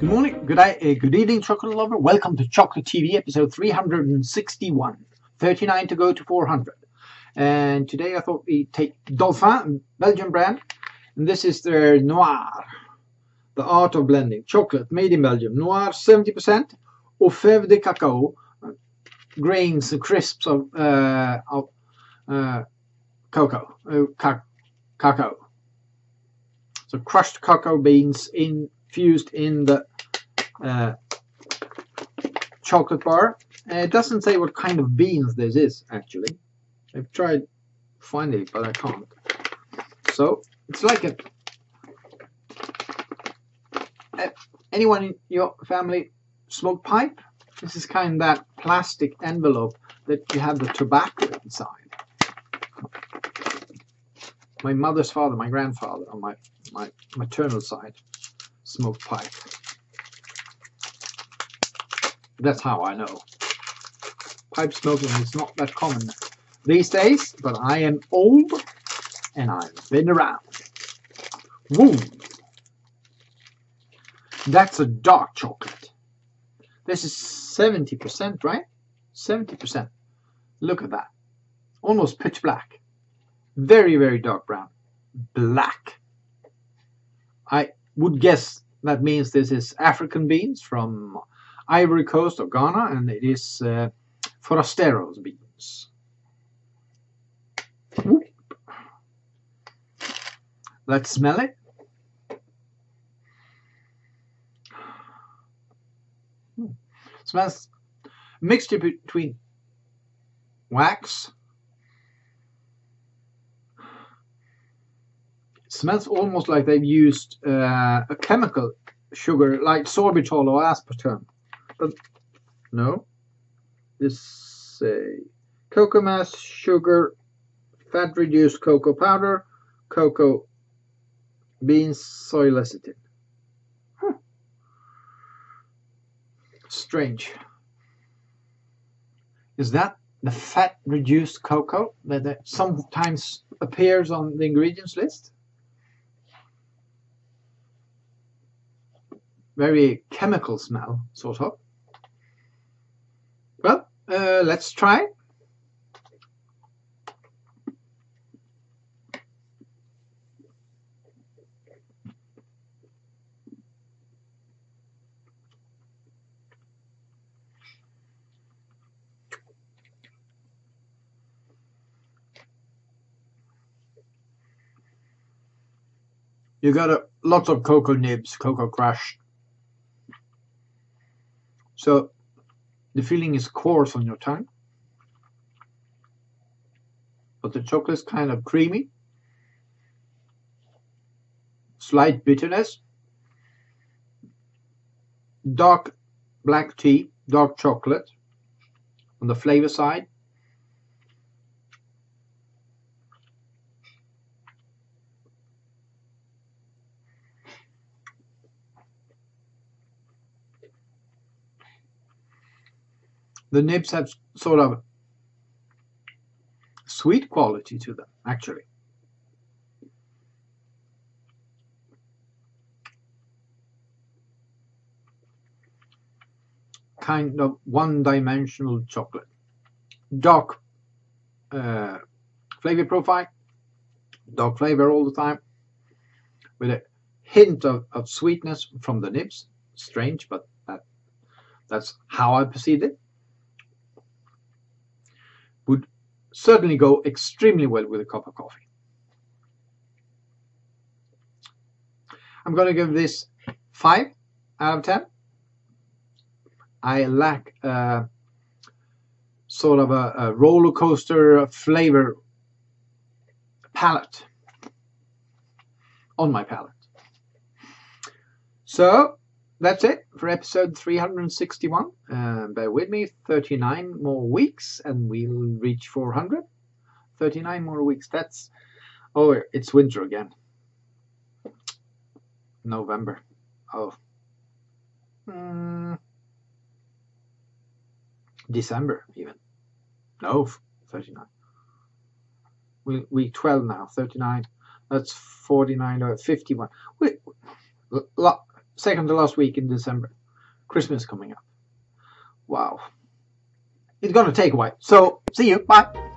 Good, day, uh, good evening, chocolate lover. Welcome to Chocolate TV, episode 361. 39 to go to 400. And today I thought we'd take Dolfin, Belgian brand. And this is their Noir, the art of blending. Chocolate made in Belgium. Noir 70%, au fève de cacao, grains, crisps of, uh, of uh, cocoa, uh, ca cacao. So crushed cocoa beans infused in the uh, chocolate bar. Uh, it doesn't say what kind of beans this is actually. I've tried finding it, but I can't. So it's like a. Uh, anyone in your family smoke pipe? This is kind of that plastic envelope that you have the tobacco inside. My mother's father, my grandfather on my, my maternal side, smoked pipe. That's how I know. Pipe smoking is not that common these days, but I am old and I've been around. Woo! That's a dark chocolate. This is 70%, right? 70%. Look at that. Almost pitch black. Very, very dark brown. Black. I would guess that means this is African beans from Ivory Coast of Ghana, and it is uh, Forasteros beans. Let's smell it. Smells mixture between wax. It smells almost like they've used uh, a chemical sugar like sorbitol or aspartame. But no, this say cocoa mass, sugar, fat reduced cocoa powder, cocoa beans, soy lecithin. Huh. Strange. Is that the fat reduced cocoa that, that sometimes appears on the ingredients list? Very chemical smell, sort of. Well, uh, let's try. You got a, lots of cocoa nibs, cocoa crush. So the feeling is coarse on your tongue. But the chocolate is kind of creamy. Slight bitterness. Dark black tea, dark chocolate on the flavor side. The nibs have sort of sweet quality to them, actually. Kind of one-dimensional chocolate. Dark uh, flavor profile, dark flavor all the time, with a hint of, of sweetness from the nibs. Strange, but that, that's how I perceive it. would certainly go extremely well with a cup of coffee. I'm going to give this 5 out of 10. I lack uh, sort of a, a, roller coaster flavor palette on my palate. So that's it for episode 361. Uh, bear with me, 39 more weeks and we'll reach 400. 39 more weeks. That's, oh, it's winter again. November. Oh. Mm. December, even. No, 39. We, week 12 now, 39. That's 49 or 51. Wait, second to last week in December. Christmas coming up. Wow. It's to take a while. So, see you. Bye.